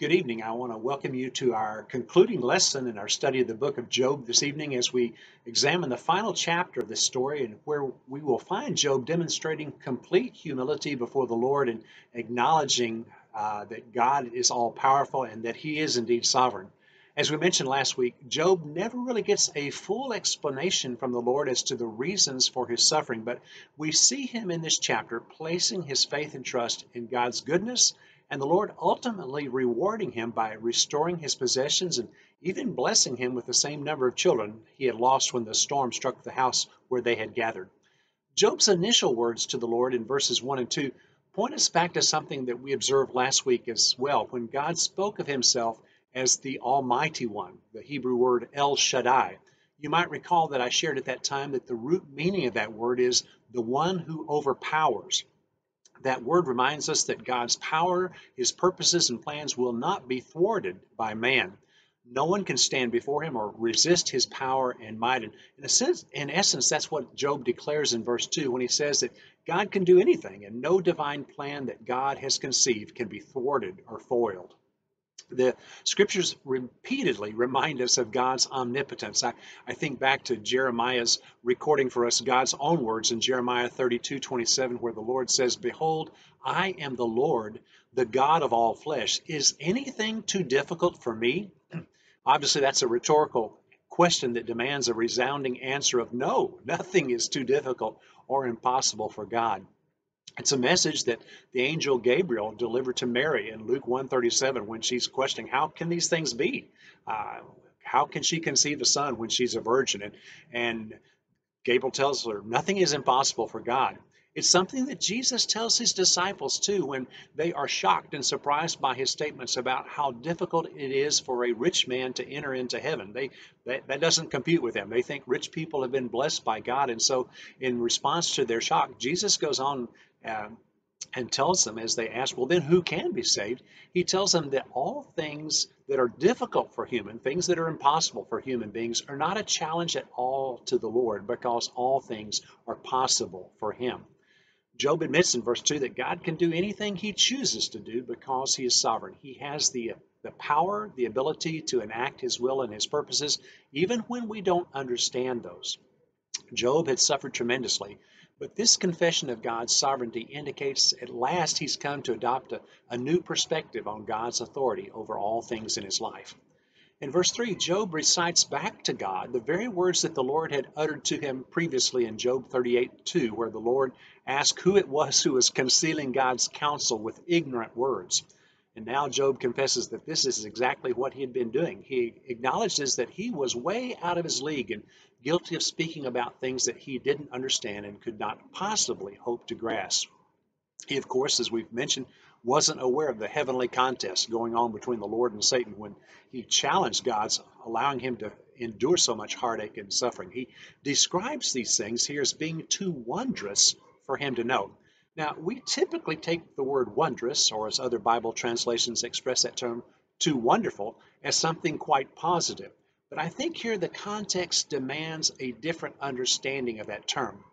Good evening. I want to welcome you to our concluding lesson in our study of the book of Job this evening as we examine the final chapter of this story and where we will find Job demonstrating complete humility before the Lord and acknowledging uh, that God is all powerful and that he is indeed sovereign. As we mentioned last week, Job never really gets a full explanation from the Lord as to the reasons for his suffering, but we see him in this chapter placing his faith and trust in God's goodness and the Lord ultimately rewarding him by restoring his possessions and even blessing him with the same number of children he had lost when the storm struck the house where they had gathered. Job's initial words to the Lord in verses 1 and 2 point us back to something that we observed last week as well, when God spoke of himself as the Almighty One, the Hebrew word El Shaddai. You might recall that I shared at that time that the root meaning of that word is the one who overpowers. That word reminds us that God's power, his purposes, and plans will not be thwarted by man. No one can stand before him or resist his power and might. And in, a sense, in essence, that's what Job declares in verse 2 when he says that God can do anything, and no divine plan that God has conceived can be thwarted or foiled. The scriptures repeatedly remind us of God's omnipotence. I, I think back to Jeremiah's recording for us God's own words in Jeremiah 32 27, where the Lord says, Behold, I am the Lord, the God of all flesh. Is anything too difficult for me? Obviously, that's a rhetorical question that demands a resounding answer of no, nothing is too difficult or impossible for God. It's a message that the angel Gabriel delivered to Mary in Luke 137 when she's questioning, how can these things be? Uh, how can she conceive a son when she's a virgin? And, and Gabriel tells her, nothing is impossible for God. It's something that Jesus tells his disciples too when they are shocked and surprised by his statements about how difficult it is for a rich man to enter into heaven. They that, doesn't compute with them. They think rich people have been blessed by God, and so in response to their shock, Jesus goes on uh, and tells them as they ask, well, then who can be saved? He tells them that all things that are difficult for human, things that are impossible for human beings, are not a challenge at all to the Lord because all things are possible for Him. Job admits in verse 2 that God can do anything he chooses to do because he is sovereign. He has the, the power, the ability to enact his will and his purposes, even when we don't understand those. Job had suffered tremendously, but this confession of God's sovereignty indicates at last he's come to adopt a, a new perspective on God's authority over all things in his life. In verse 3, Job recites back to God the very words that the Lord had uttered to him previously in Job 38 2, where the Lord asked who it was who was concealing God's counsel with ignorant words. And now Job confesses that this is exactly what he had been doing. He acknowledges that he was way out of his league and guilty of speaking about things that he didn't understand and could not possibly hope to grasp. He, of course, as we've mentioned, wasn't aware of the heavenly contest going on between the Lord and Satan when he challenged God's allowing him to endure so much heartache and suffering. He describes these things here as being too wondrous for him to know. Now, we typically take the word wondrous, or as other Bible translations express that term, too wonderful, as something quite positive. But I think here the context demands a different understanding of that term.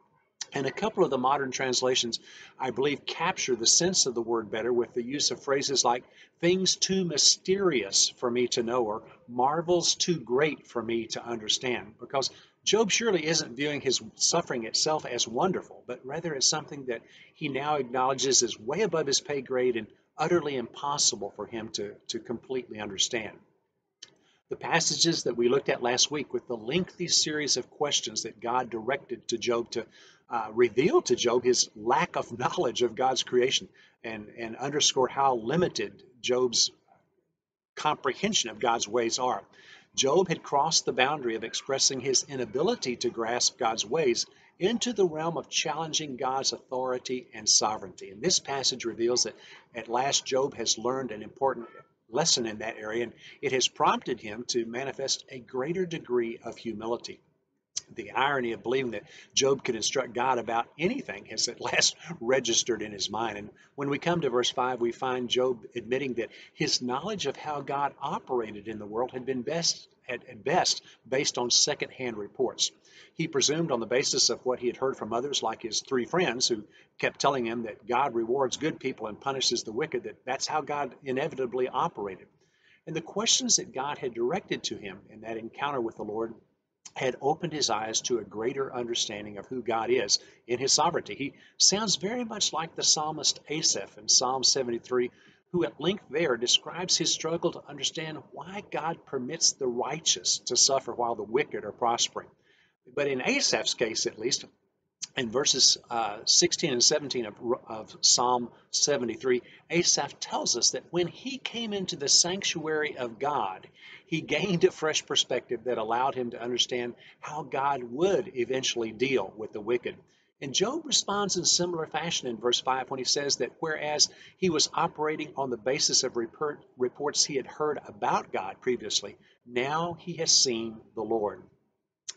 And a couple of the modern translations, I believe, capture the sense of the word better with the use of phrases like things too mysterious for me to know or marvels too great for me to understand. Because Job surely isn't viewing his suffering itself as wonderful, but rather as something that he now acknowledges is way above his pay grade and utterly impossible for him to, to completely understand. The passages that we looked at last week with the lengthy series of questions that God directed to Job to uh, reveal to Job his lack of knowledge of God's creation and, and underscore how limited Job's comprehension of God's ways are. Job had crossed the boundary of expressing his inability to grasp God's ways into the realm of challenging God's authority and sovereignty. And this passage reveals that at last Job has learned an important lesson in that area, and it has prompted him to manifest a greater degree of humility. The irony of believing that Job could instruct God about anything has at last registered in his mind. And when we come to verse 5, we find Job admitting that his knowledge of how God operated in the world had been best at best based on secondhand reports. He presumed on the basis of what he had heard from others, like his three friends who kept telling him that God rewards good people and punishes the wicked, that that's how God inevitably operated. And the questions that God had directed to him in that encounter with the Lord had opened his eyes to a greater understanding of who God is in his sovereignty. He sounds very much like the psalmist Asaph in Psalm 73, who at length there describes his struggle to understand why God permits the righteous to suffer while the wicked are prospering. But in Asaph's case, at least, in verses uh, 16 and 17 of, of, Psalm 73, Asaph tells us that when he came into the sanctuary of God, he gained a fresh perspective that allowed him to understand how God would eventually deal with the wicked. And Job responds in similar fashion in verse 5 when he says that whereas he was operating on the basis of report, reports he had heard about God previously, now he has seen the Lord.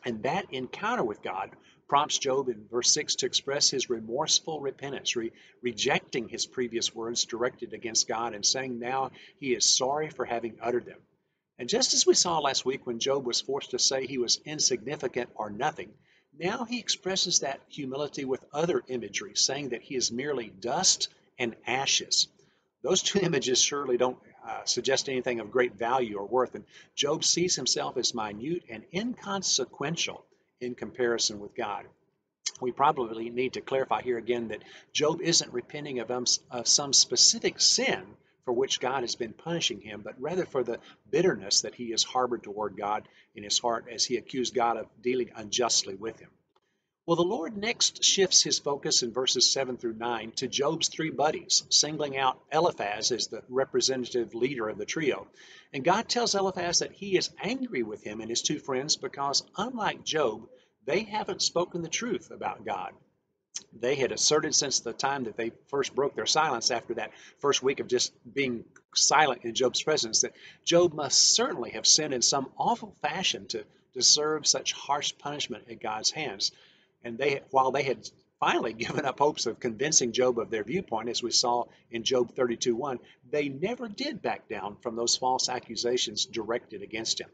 And that encounter with God prompts Job in verse 6 to express his remorseful repentance, re- rejecting his previous words directed against God and saying now he is sorry for having uttered them. And just as we saw last week when Job was forced to say he was insignificant or nothing, now he expresses that humility with other imagery, saying that he is merely dust and ashes. Those two images surely don't uh, suggest anything of great value or worth. And Job sees himself as minute and inconsequential in comparison with God. We probably need to clarify here again that Job isn't repenting of, um, of some specific sin for which God has been punishing him, but rather for the bitterness that he has harbored toward God in his heart as he accused God of dealing unjustly with him. Well, the Lord next shifts his focus in verses 7 through 9 to Job's three buddies, singling out Eliphaz as the representative leader of the trio. And God tells Eliphaz that he is angry with him and his two friends because, unlike Job, they haven't spoken the truth about God. They had asserted since the time that they first broke their silence after that first week of just being silent in Job's presence that Job must certainly have sinned in some awful fashion to deserve such harsh punishment at God's hands. And they, while they had finally given up hopes of convincing Job of their viewpoint, as we saw in Job 32:1, they never did back down from those false accusations directed against him.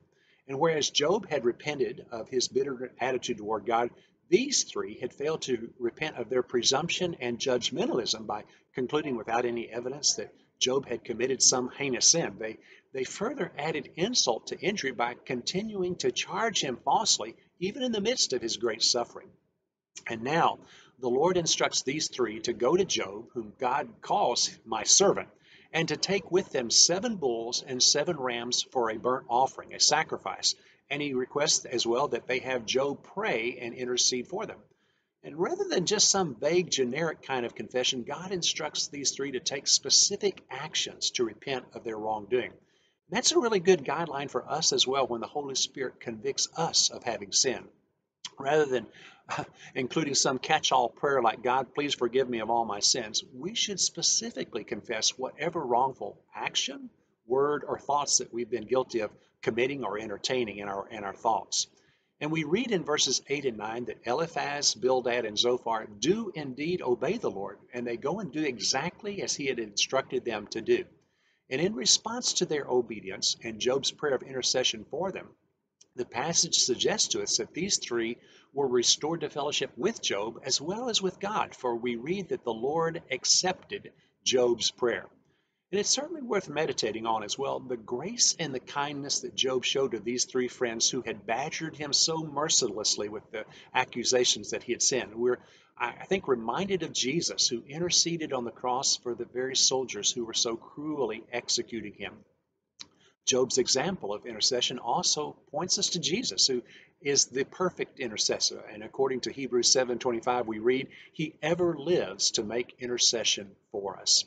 And whereas Job had repented of his bitter attitude toward God, these three had failed to repent of their presumption and judgmentalism by concluding without any evidence that Job had committed some heinous sin. They, they further added insult to injury by continuing to charge him falsely, even in the midst of his great suffering. And now the Lord instructs these three to go to Job, whom God calls my servant, and to take with them seven bulls and seven rams for a burnt offering, a sacrifice. And he requests as well that they have Job pray and intercede for them. And rather than just some vague, generic kind of confession, God instructs these three to take specific actions to repent of their wrongdoing. That's a really good guideline for us as well when the Holy Spirit convicts us of having sinned rather than including some catch all prayer like, God, please forgive me of all my sins, we should specifically confess whatever wrongful action, word, or thoughts that we've been guilty of committing or entertaining in our, in our thoughts. And we read in verses 8 and 9 that Eliphaz, Bildad, and Zophar do indeed obey the Lord, and they go and do exactly as he had instructed them to do. And in response to their obedience and Job's prayer of intercession for them, the passage suggests to us that these three were restored to fellowship with Job as well as with God, for we read that the Lord accepted Job's prayer. And it's certainly worth meditating on as well the grace and the kindness that Job showed to these three friends who had badgered him so mercilessly with the accusations that he had sinned. We're, I think, reminded of Jesus who interceded on the cross for the very soldiers who were so cruelly executing him. Job's example of intercession also points us to Jesus, who is the perfect intercessor. And according to Hebrews 7:25, we read, "He ever lives to make intercession for us."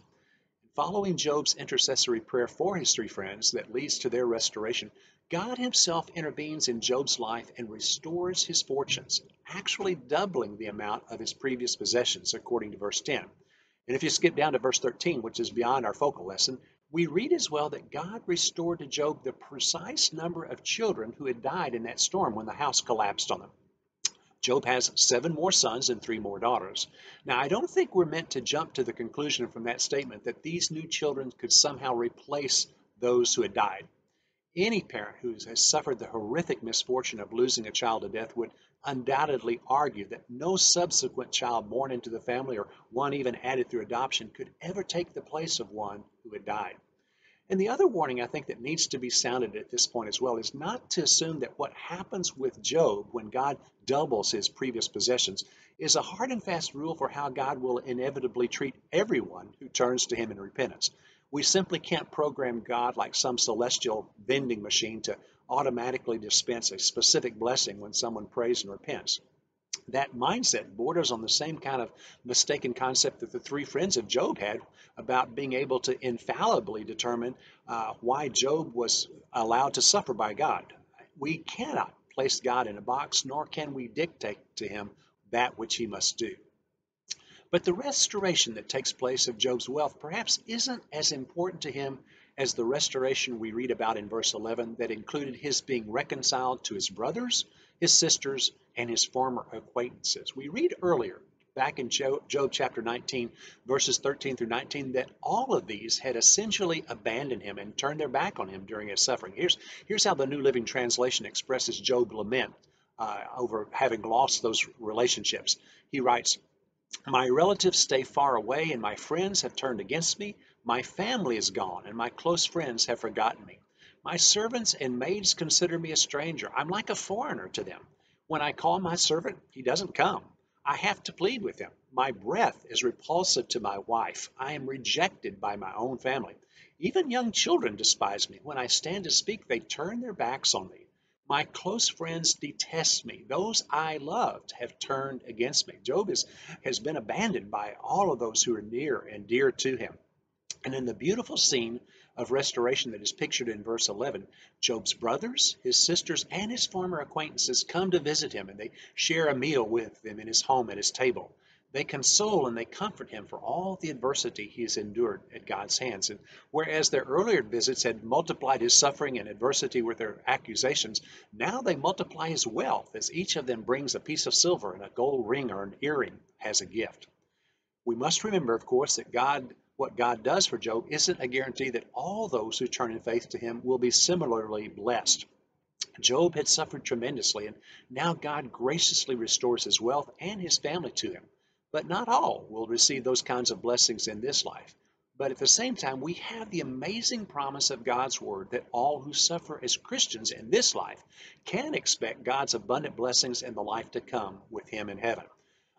Following Job's intercessory prayer for his three friends that leads to their restoration, God himself intervenes in Job's life and restores his fortunes, actually doubling the amount of his previous possessions, according to verse 10. And if you skip down to verse 13, which is beyond our focal lesson, we read as well that God restored to Job the precise number of children who had died in that storm when the house collapsed on them. Job has seven more sons and three more daughters. Now, I don't think we're meant to jump to the conclusion from that statement that these new children could somehow replace those who had died. Any parent who has suffered the horrific misfortune of losing a child to death would undoubtedly argue that no subsequent child born into the family or one even added through adoption could ever take the place of one who had died. And the other warning I think that needs to be sounded at this point as well is not to assume that what happens with Job when God doubles his previous possessions is a hard and fast rule for how God will inevitably treat everyone who turns to him in repentance. We simply can't program God like some celestial vending machine to automatically dispense a specific blessing when someone prays and repents that mindset borders on the same kind of mistaken concept that the three friends of Job had about being able to infallibly determine uh, why Job was allowed to suffer by God. We cannot place God in a box, nor can we dictate to him that which he must do. But the restoration that takes place of Job's wealth perhaps isn't as important to him as the restoration we read about in verse 11 that included his being reconciled to his brothers his sisters, and his former acquaintances. We read earlier, back in Job, chapter 19, verses 13 through 19, that all of these had essentially abandoned him and turned their back on him during his suffering. Here's, here's how the New Living Translation expresses Job's lament uh, over having lost those relationships. He writes, My relatives stay far away, and my friends have turned against me. My family is gone, and my close friends have forgotten me. My servants and maids consider me a stranger. I'm like a foreigner to them. When I call my servant, he doesn't come. I have to plead with him. My breath is repulsive to my wife. I am rejected by my own family. Even young children despise me. When I stand to speak, they turn their backs on me. My close friends detest me. Those I loved have turned against me. Job is, has been abandoned by all of those who are near and dear to him. And in the beautiful scene of restoration that is pictured in verse 11, Job's brothers, his sisters, and his former acquaintances come to visit him and they share a meal with him in his home at his table. They console and they comfort him for all the adversity he has endured at God's hands. And whereas their earlier visits had multiplied his suffering and adversity with their accusations, now they multiply his wealth as each of them brings a piece of silver and a gold ring or an earring as a gift. We must remember, of course, that God what God does for Job isn't a guarantee that all those who turn in faith to him will be similarly blessed. Job had suffered tremendously, and now God graciously restores his wealth and his family to him. But not all will receive those kinds of blessings in this life. But at the same time, we have the amazing promise of God's word that all who suffer as Christians in this life can expect God's abundant blessings in the life to come with Him in heaven.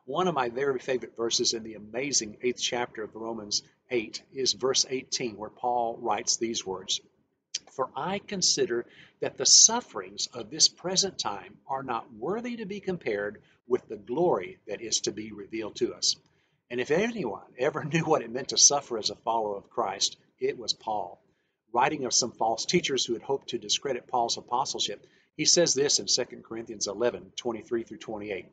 One of my very favorite verses in the amazing eighth chapter of Romans 8 is verse 18, where Paul writes these words For I consider that the sufferings of this present time are not worthy to be compared with the glory that is to be revealed to us. And if anyone ever knew what it meant to suffer as a follower of Christ, it was Paul. Writing of some false teachers who had hoped to discredit Paul's apostleship, he says this in 2 Corinthians 11 23 through 28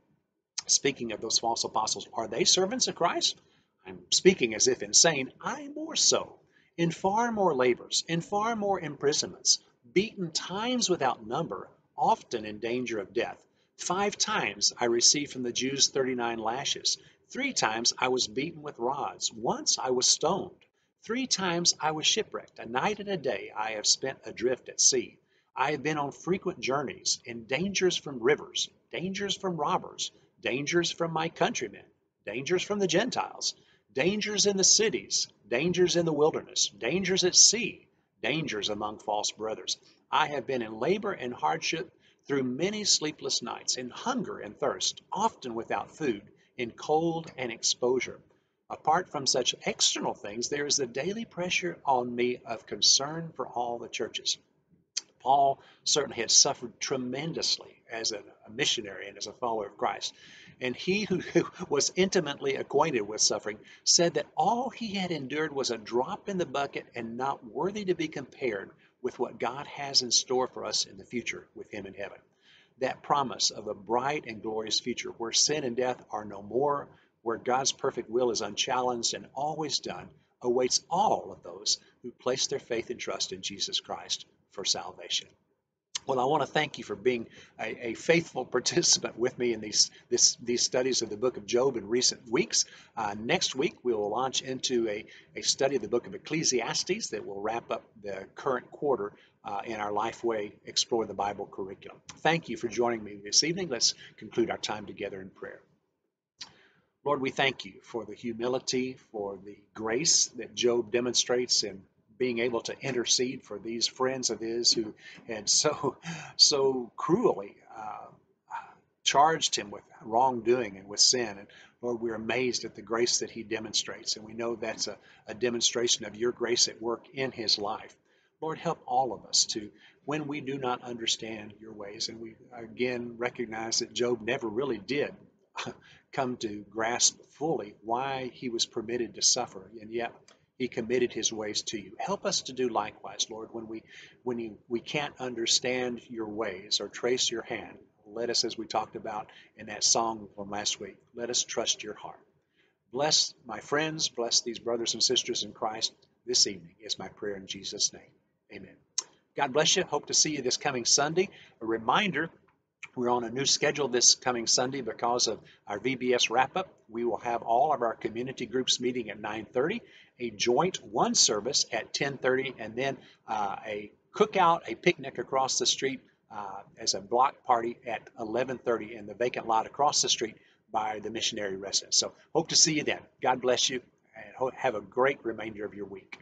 speaking of those false apostles, are they servants of Christ? I'm speaking as if insane. I more so, in far more labors, in far more imprisonments, beaten times without number, often in danger of death. Five times I received from the Jews 39 lashes. Three times I was beaten with rods. Once I was stoned. Three times I was shipwrecked. A night and a day I have spent adrift at sea. I have been on frequent journeys, in dangers from rivers, dangers from robbers, dangers from my countrymen, dangers from the Gentiles, dangers in the cities, dangers in the wilderness, dangers at sea, dangers among false brothers. I have been in labor and hardship through many sleepless nights, in hunger and thirst, often without food, in cold and exposure. Apart from such external things, there is the daily pressure on me of concern for all the churches. Paul certainly had suffered tremendously as a, missionary and as a follower of Christ. And he who, was intimately acquainted with suffering said that all he had endured was a drop in the bucket and not worthy to be compared with what God has in store for us in the future with him in heaven. That promise of a bright and glorious future where sin and death are no more, where God's perfect will is unchallenged and always done, awaits all of those who place their faith and trust in Jesus Christ for salvation. Well, I want to thank you for being a, a, faithful participant with me in these this, these studies of the book of Job in recent weeks. Uh, next week, we will launch into a, a study of the book of Ecclesiastes that will wrap up the current quarter uh, in our Lifeway Explore the Bible curriculum. Thank you for joining me this evening. Let's conclude our time together in prayer. Lord, we thank you for the humility, for the grace that Job demonstrates in being able to intercede for these friends of his who had so so cruelly uh, charged him with wrongdoing and with sin. And Lord, we're amazed at the grace that he demonstrates, and we know that's a, a demonstration of your grace at work in his life. Lord, help all of us to, when we do not understand your ways, and we again recognize that Job never really did come to grasp fully why he was permitted to suffer, and yet he committed his ways to you. Help us to do likewise, Lord, when we when you, we can't understand your ways or trace your hand. Let us, as we talked about in that song from last week, let us trust your heart. Bless my friends, bless these brothers and sisters in Christ this evening is my prayer in Jesus' name. Amen. God bless you. Hope to see you this coming Sunday. A reminder we're on a new schedule this coming Sunday because of our VBS wrap-up. We will have all of our community groups meeting at 9:30, a joint one service at 10:30, and then uh, a cookout, a picnic across the street uh, as a block party at 11:30 in the vacant lot across the street by the missionary residence. So hope to see you then. God bless you, and have a great remainder of your week.